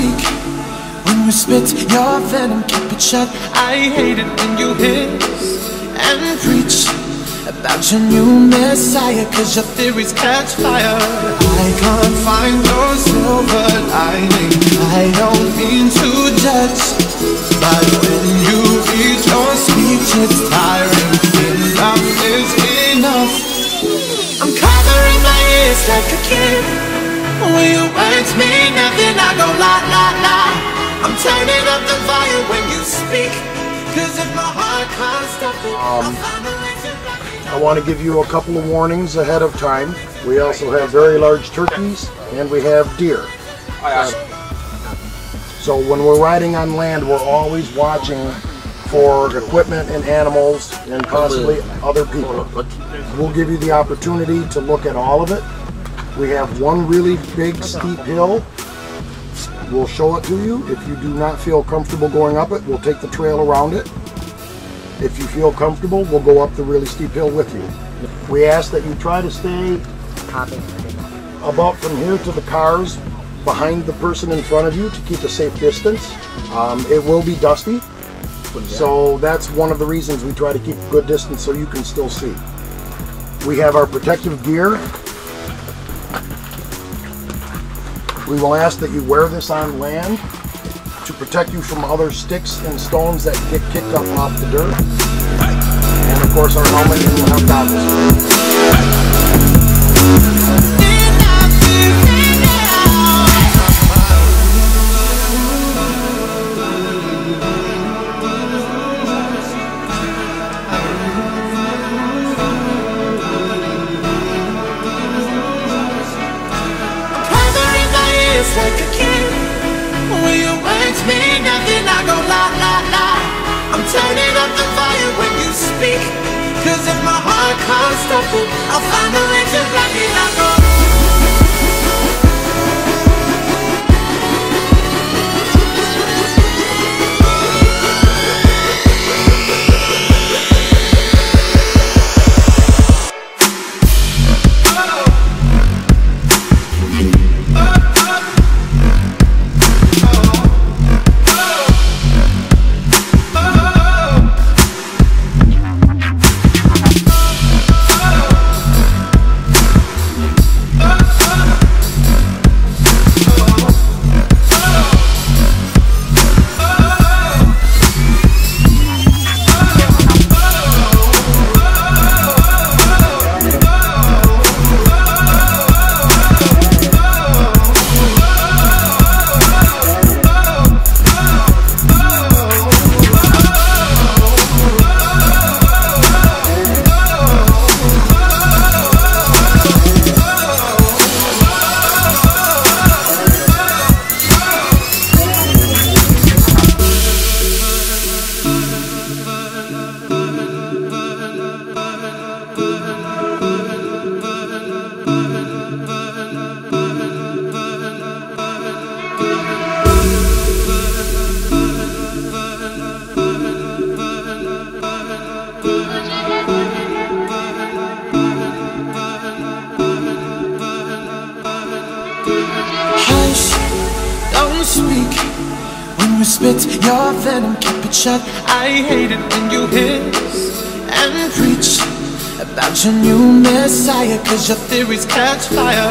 Hush. When you spit your venom, keep it shut. I hate it when you hiss and preach about your new messiah, cause your theories catch fire. I can't find your silver lining. I don't mean to judge, but when you read your speech, it's tiring. Enough is enough. I'm covering my ears like a kid. When your words mean nothing, I go la la la. I'm turning up the volume when you speak. Cause if my heart can't stop it, I'll um, find a way to block it. I want to give you a couple of warnings ahead of time. We also have very large turkeys and we have deer. Uh, so when we're riding on land, we're always watching for equipment and animals and possibly other people. We'll give you the opportunity to look at all of it. We have one really big steep hill. We'll show it to you. If you do not feel comfortable going up it, we'll take the trail around it. If you feel comfortable, we'll go up the really steep hill with you. We ask that you try to stay about from here to the cars behind the person in front of you to keep a safe distance. Um, it will be dusty, so that's one of the reasons we try to keep a good distance so you can still see. We have our protective gear. We will ask that you wear this on land to protect you from other sticks and stones that get kicked up off the dirt. And of course our helmet and we'll have goggles. Like a. When nothing, I go la la la. I'm turning up the volume when you speak. Cause if my heart can't stop it, I'll find a way to block it. I go. Speak. When you spit your venom, keep it shut. I hate it when you hiss and preach about your new messiah, cause your theories catch fire.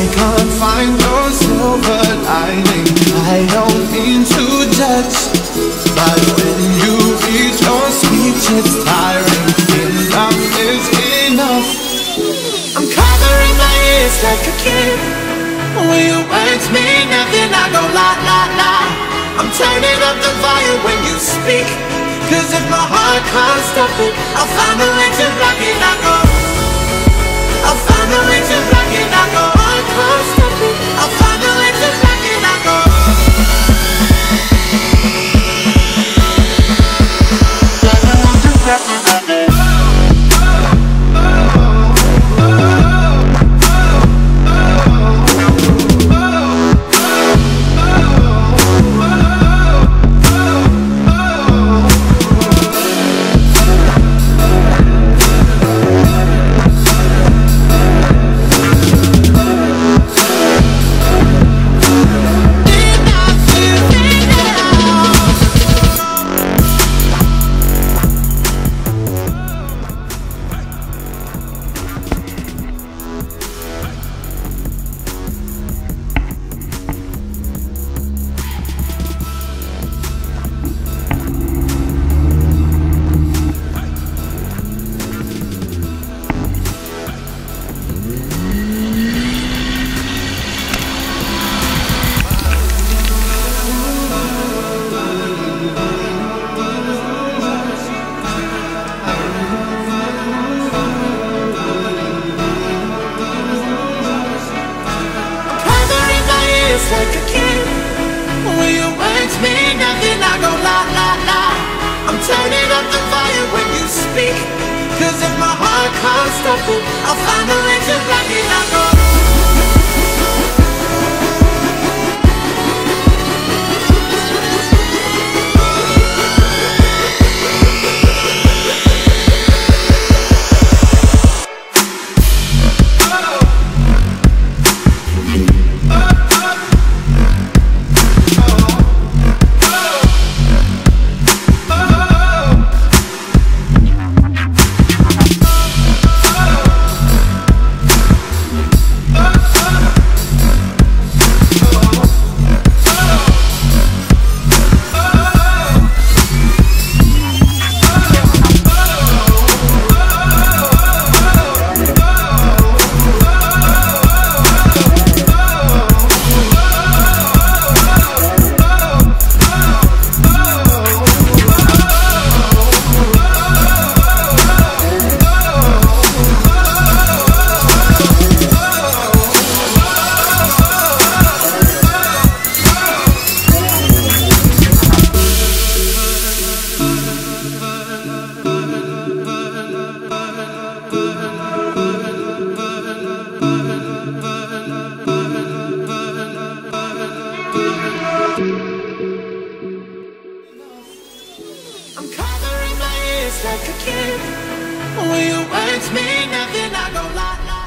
I can't find your silver lining. I don't mean to judge, but when you read your speech, it's tiring. Enough is enough. I'm covering my ears like. When your words mean nothing, I go la la la. I'm turning up the volume when you speak. Cause if my heart can't stop it, I'll find a way to block it. I go. I'll find a way to block it. I go. I can't can't stop it, I'll find a I'm covering my ears like a kid. Your words mean nothing, I la la.